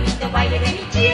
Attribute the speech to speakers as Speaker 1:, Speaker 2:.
Speaker 1: bonito baile de mi chica.